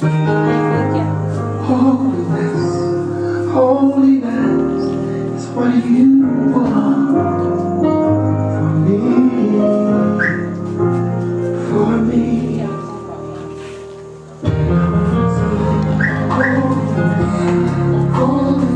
Holiness, holiness is what you want for me, for me. Holiness, holiness